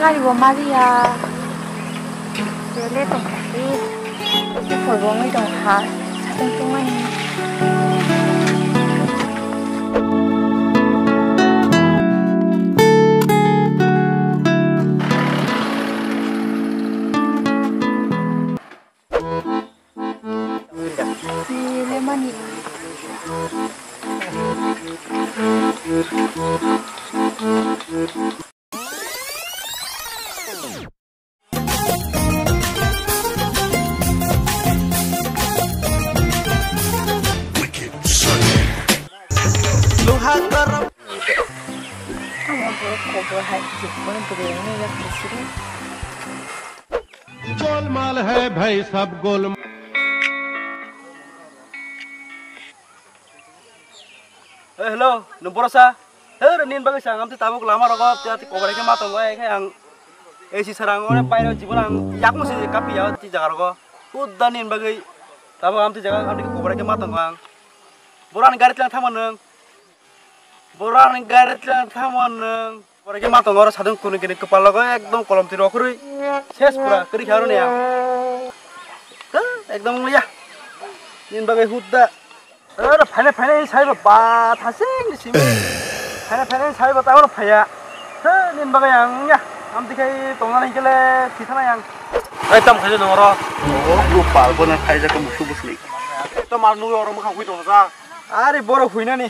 마리고 말이야. 원래 동생이 이제 벌봉을 동하 사정 동안 레몬이 한번 보고 할 기 गोलमाल है भाई सब गोल Eh, hello, numpur sa. Her nin bagai sang amti tabuk lama rogo tiati kobare ke matong gue ke yang eh si sarang gue pairo jibun ang yak musi kapi ya ti jaga rogo. Udah nin bagai tabuk amti jaga amti kobare ke matong bang. Boran garit lang thamon neng. Borang garet lang thamon পরে মাতন ওরা সাধন কোন কিনে কপাল লগে একদম কলম তীর অখরই শেষ পুরা করি খাওয়ার নেয়া একদম লিয়া দিন বাগে হুদ্দা ওরা ফাইলে ফাইলে এই সাইব বা থাসে নিসিম ফাইলে ফাইলে এই সাইব তাও ফাইয়া হ্যাঁ দিন বাগে আং ইয়া আম দিকে তোমরা নাই গেলে ঠিকানা আং এই তাম খাইলে নরা ও পালবো না খাইজাকে মুসু বসলি তোমার নুই ওরম খাওয়াই তো যা আরে বড় হুইনা নি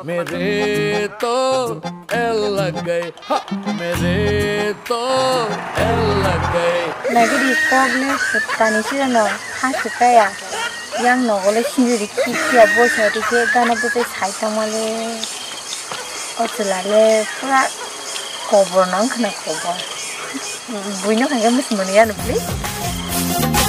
me de to ella gay ha me de to ella gay na gidi kog ne satta ni chira no ha chuka ya yang no gole chindi ri ki ki abo cha ri ke ga na gote chai ta ma le o chula le pura kobor nang na kobor buino ka ga mis please